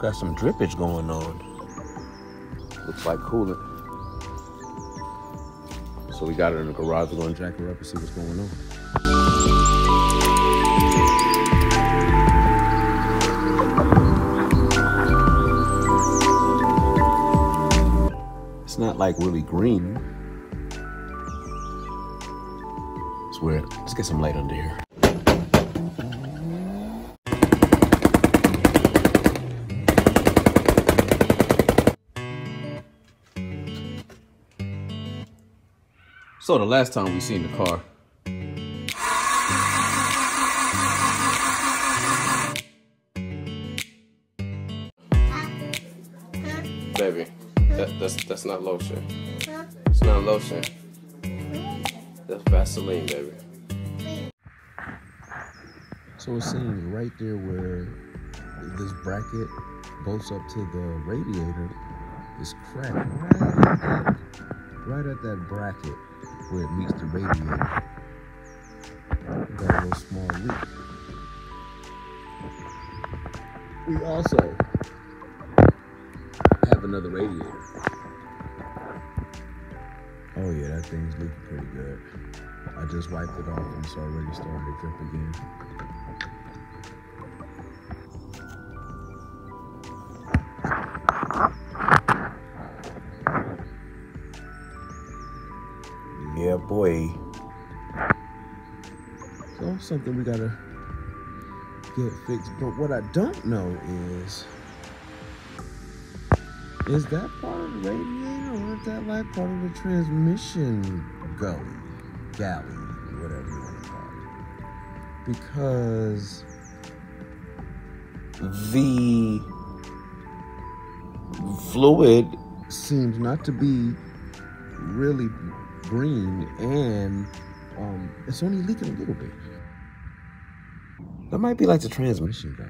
got some drippage going on. Looks like coolant. So we got it in the garage. We're gonna jack her up and see what's going on. It's not like really green. It's weird. Let's get some light under here. So the last time we seen the car, baby, that, that's that's not lotion. It's not lotion. That's Vaseline, baby. So it seems right there where this bracket bolts up to the radiator is cracked right at that, right at that bracket where it meets the radiator. Got a little small leak. We also have another radiator. Oh yeah, that thing's leaking pretty good. I just wiped it off and it's already starting to drip again. Something we gotta get fixed. But what I don't know is, is that part of the radiator or is that like part of the transmission gully, galley, whatever you want to call it? Because the fluid seems not to be really green and um, it's only leaking a little bit. That might be like the transmission gully.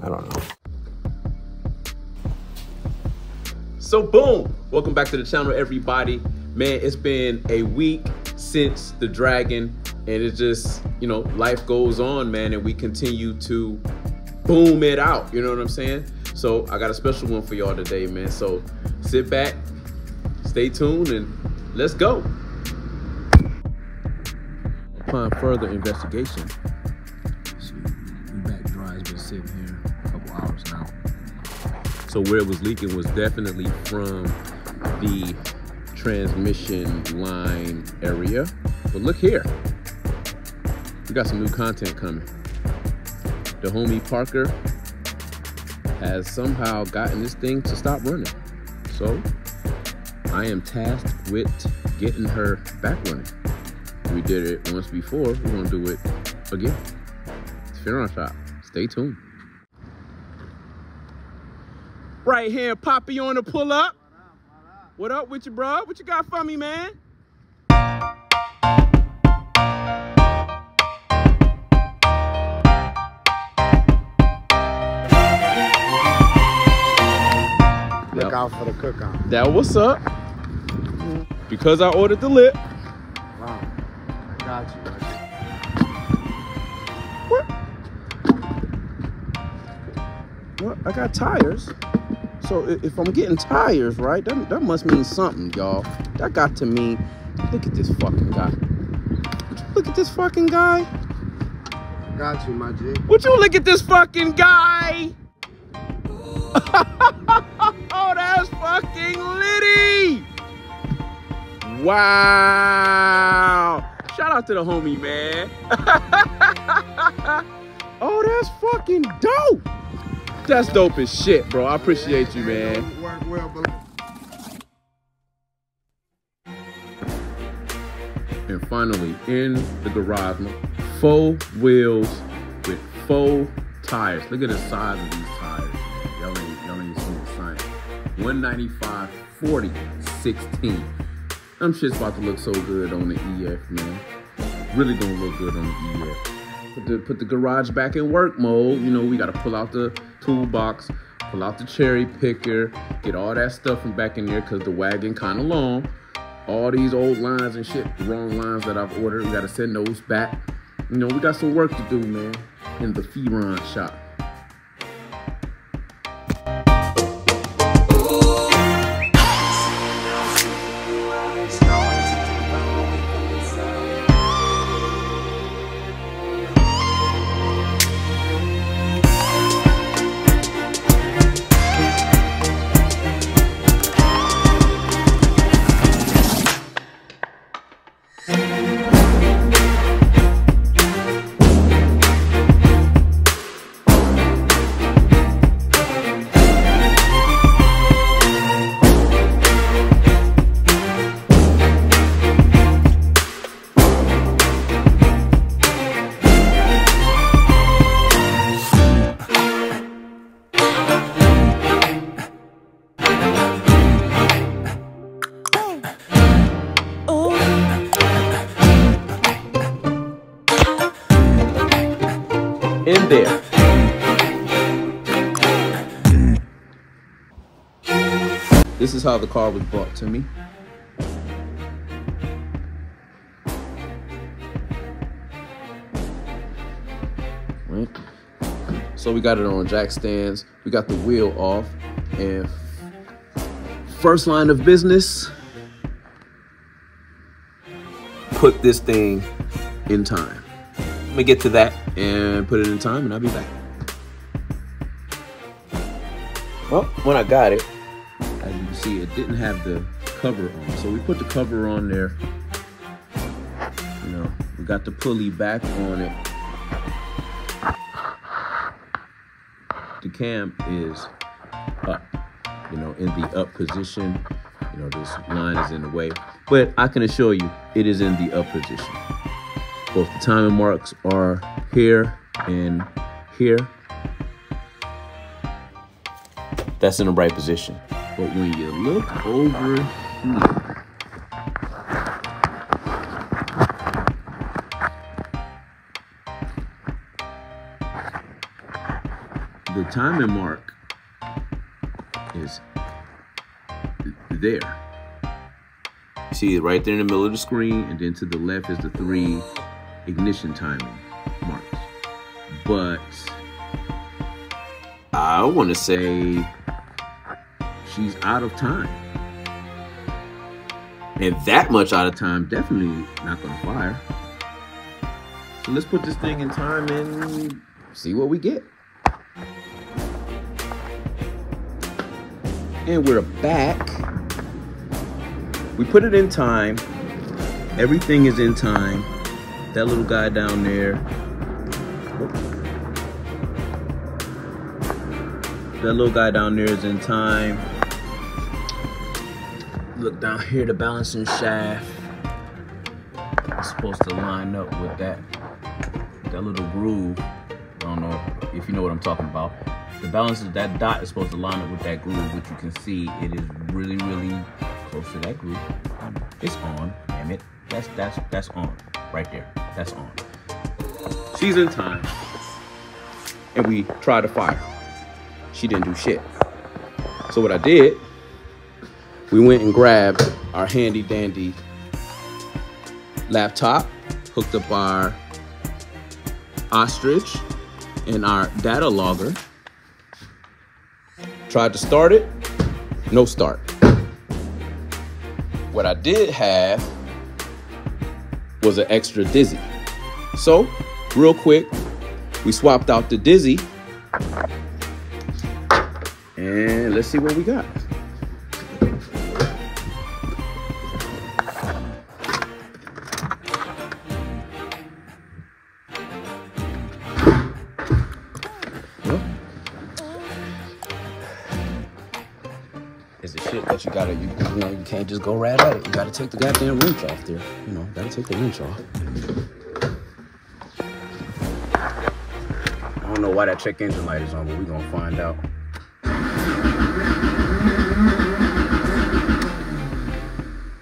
I don't know. So boom, welcome back to the channel, everybody. Man, it's been a week since the dragon, and it's just you know life goes on, man, and we continue to boom it out. You know what I'm saying? So I got a special one for y'all today, man. So sit back, stay tuned, and let's go. Upon further investigation, back dry been sitting here a couple hours now. So where it was leaking was definitely from the transmission line area. But look here, we got some new content coming. The homie Parker has somehow gotten this thing to stop running. So I am tasked with getting her back running. We did it once before, we're gonna do it again. It's Fearon Shop. Stay tuned. Right here, Poppy on the pull up. What up with you, bro? What you got for me, man? Look out for the cookout. That what's up. Because I ordered the lip. Wow. I got you. What? I got tires. So if I'm getting tires, right, that, that must mean something, y'all. That got to mean, look at this fucking guy. Look at this fucking guy? Got you, my G. Would you look at this fucking guy? oh, that's fucking litty. Wow. Shout out to the homie, man. oh, that's fucking dope. That's dope as shit, bro. I appreciate you, man. And finally, in the garage, four wheels with four tires. Look at the size of these tires. Y'all ain't, y'all ain't seen the sign. 195, 40, 16. Them shit's about to look so good on the EF, man. Really gonna look good on the EF. Put the, put the garage back in work mode. You know, we gotta pull out the toolbox, pull out the cherry picker, get all that stuff from back in there because the wagon kind of long all these old lines and shit, wrong lines that I've ordered. We gotta send those back. You know, we got some work to do, man, in the Fearon shop. In there. This is how the car was brought to me. Right. So we got it on jack stands. We got the wheel off. And first line of business, put this thing in time. Let me get to that and put it in time and I'll be back. Well, when I got it, as you can see, it didn't have the cover on. So we put the cover on there. You know, we got the pulley back on it. The cam is up, you know, in the up position. You know, this line is in the way, but I can assure you it is in the up position. Both the timing marks are here and here. That's in the right position. But when you look over here, the timing mark is there. See it right there in the middle of the screen, and then to the left is the three ignition timing marks. But I want to say she's out of time. And that much out of time, definitely not gonna fire. So let's put this thing in time and see what we get. And we're back. We put it in time. Everything is in time. That little guy down there. That little guy down there is in time. Look down here, the balancing shaft. It's supposed to line up with that, that little groove. I don't know if you know what I'm talking about. The balance of that dot is supposed to line up with that groove, which you can see it is really, really close to that groove. It's on, damn it. That's that's that's on. Right there. That's on. She's in time. And we tried to fire. She didn't do shit. So what I did, we went and grabbed our handy dandy laptop, hooked up our ostrich and our data logger. Tried to start it, no start. What I did have was an extra dizzy. So, real quick, we swapped out the dizzy. And let's see what we got. You you, know, you can't just go right at it. You gotta take the goddamn wrench off there. You know, gotta take the wrench off. I don't know why that check engine light is on, but we're gonna find out.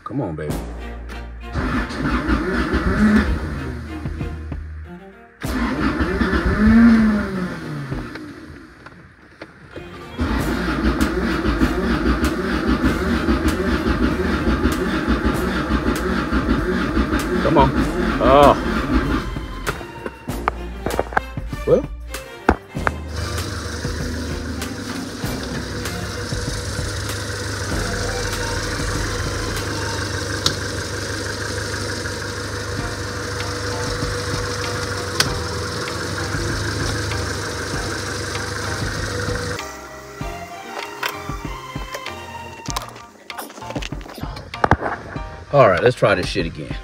Come on, baby. Oh. Well. All right, let's try this shit again.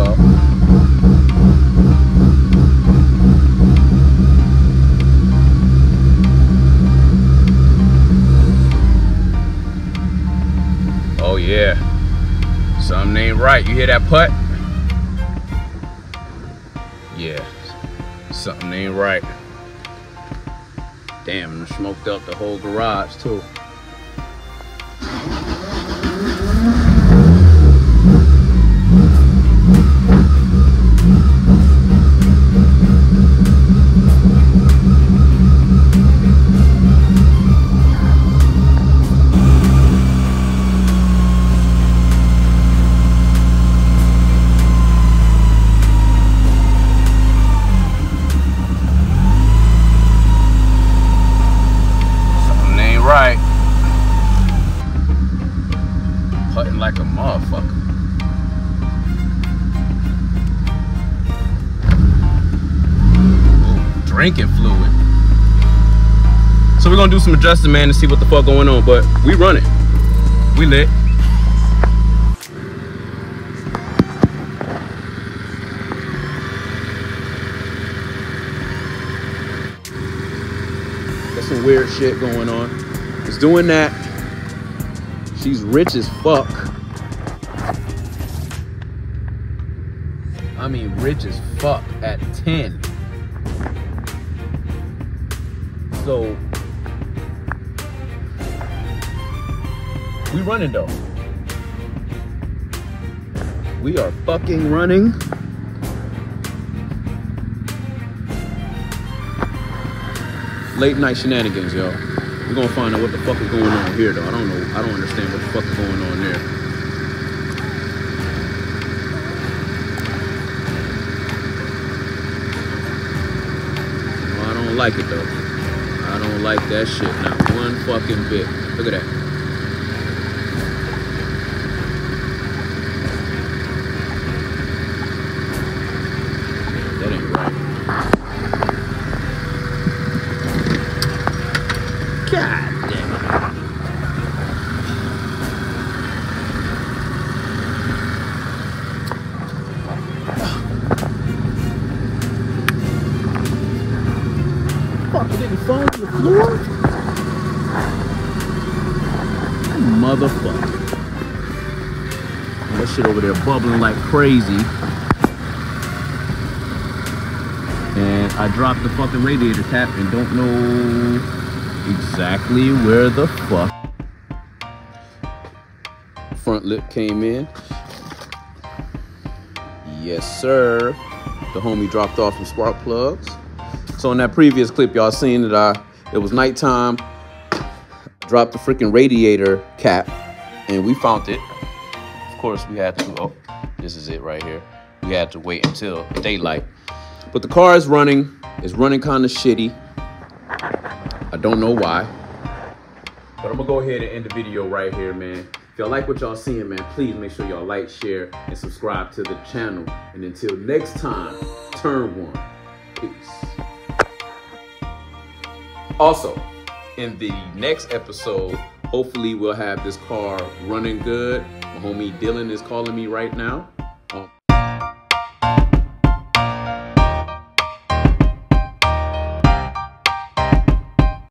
About. Oh yeah. Something ain't right. You hear that putt? Yeah. Something ain't right. Damn, smoked up the whole garage too. Drinking fluid. So we're gonna do some adjusting, man, to see what the fuck going on. But we run it. We lit. Got some weird shit going on. It's doing that. She's rich as fuck. I mean, rich as fuck at 10. So, we running though. We are fucking running. Late night shenanigans, y'all. We're gonna find out what the fuck is going on here though. I don't know. I don't understand what the fuck is going on there. I don't like it though. Like that shit, not one fucking bit. Look at. That ain't right. God damn fuck, it didn't fall to the floor? Motherfucker. That shit over there bubbling like crazy. And I dropped the fucking radiator tap and don't know exactly where the fuck. Front lip came in. Yes, sir. The homie dropped off some spark plugs. So in that previous clip, y'all seen that I it was nighttime, dropped the freaking radiator cap, and we found it. Of course, we had to. Oh, this is it right here. We had to wait until daylight. But the car is running. It's running kind of shitty. I don't know why. But I'm gonna go ahead and end the video right here, man. If y'all like what y'all seeing, man, please make sure y'all like, share, and subscribe to the channel. And until next time, turn one. Peace. Also, in the next episode, hopefully we'll have this car running good. My homie Dylan is calling me right now.